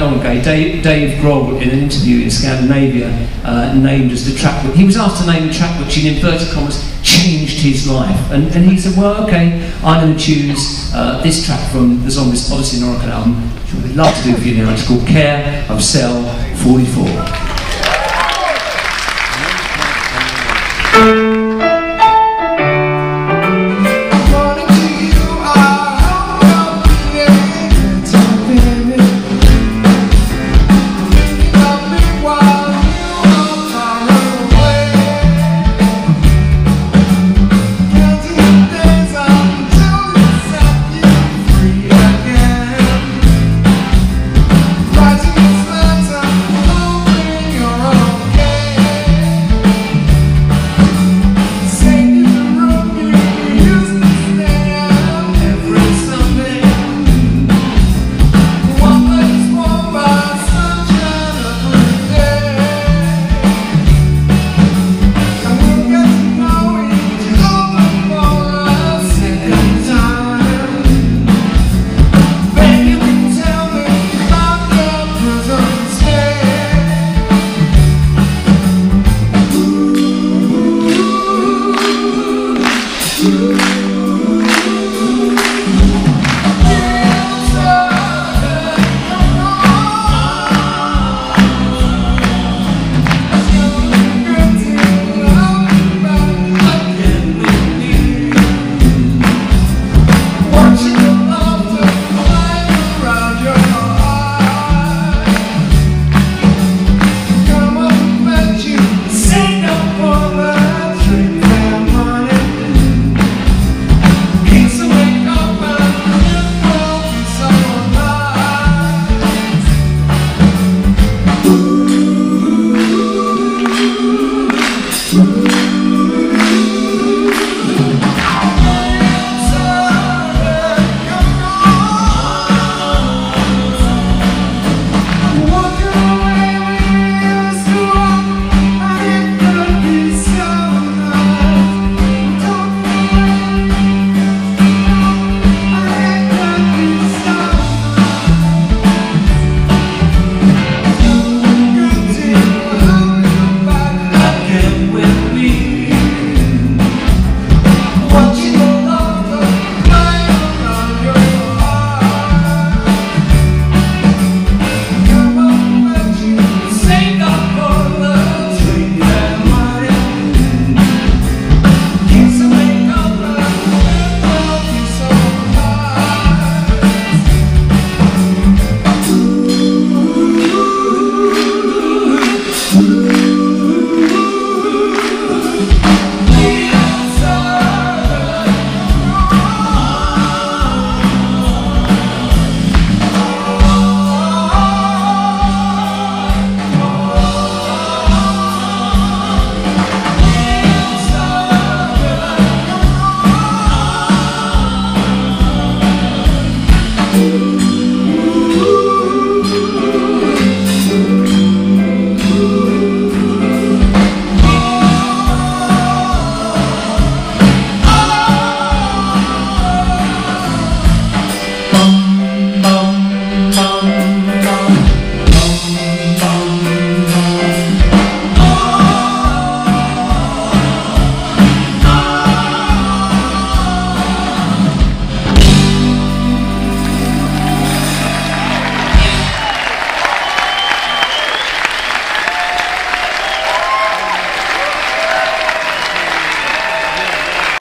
long ago, Dave, Dave Grohl, in an interview in Scandinavia, uh, named as the track he was asked to name the track which, in inverted commas, changed his life. And, and he said, well, okay, I'm going to choose uh, this track from the Zombie's Odessey and Oracle album, which we'd love to do for you now. It's called Care of Cell 44.